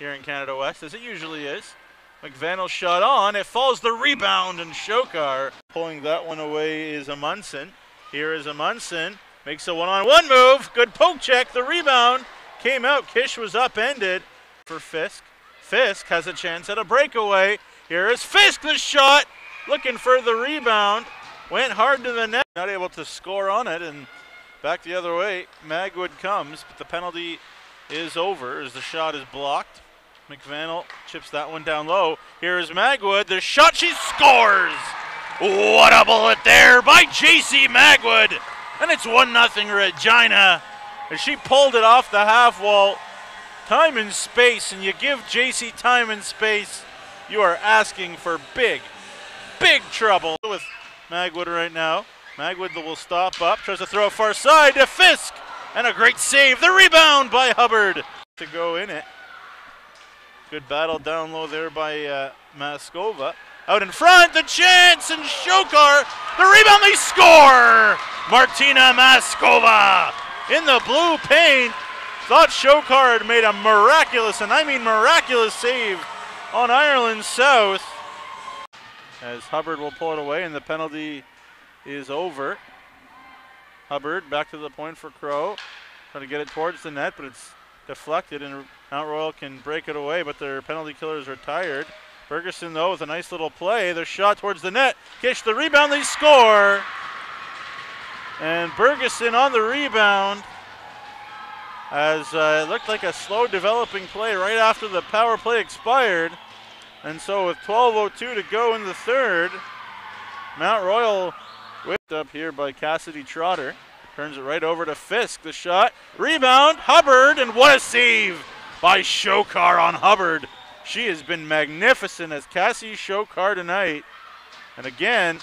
here in Canada West, as it usually is. McVannell shot on. It falls the rebound, and Shokar pulling that one away is Amundsen. Here is Amundsen. Makes a one on one move. Good poke check. The rebound came out. Kish was upended for Fisk. Fisk has a chance at a breakaway. Here is Fisk, the shot. Looking for the rebound. Went hard to the net. Not able to score on it. And back the other way. Magwood comes, but the penalty is over as the shot is blocked. McVannell chips that one down low. Here is Magwood. The shot, she scores! What a bullet there by JC Magwood! And it's 1 0 Regina. As she pulled it off the half wall. Time and space, and you give JC time and space, you are asking for big, big trouble with Magwood right now. Magwood will stop up, tries to throw it far side to Fisk, and a great save. The rebound by Hubbard to go in it. Good battle down low there by uh, Maskova. Out in front, the chance, and Shokar, the rebound, they score! Martina Maskova in the blue paint. Thought Shokar had made a miraculous, and I mean miraculous save on Ireland South. As Hubbard will pull it away, and the penalty is over. Hubbard back to the point for Crow. Trying to get it towards the net, but it's deflected, and Mount Royal can break it away, but their penalty killers are tired. Ferguson, though, with a nice little play. Their shot towards the net. Kish the rebound, they score. And Bergeson on the rebound as uh, it looked like a slow developing play right after the power play expired. And so with 12.02 to go in the third, Mount Royal whipped up here by Cassidy Trotter. Turns it right over to Fisk. The shot, rebound, Hubbard, and what a save by Shokar on Hubbard. She has been magnificent as Cassie Shokar tonight. And again,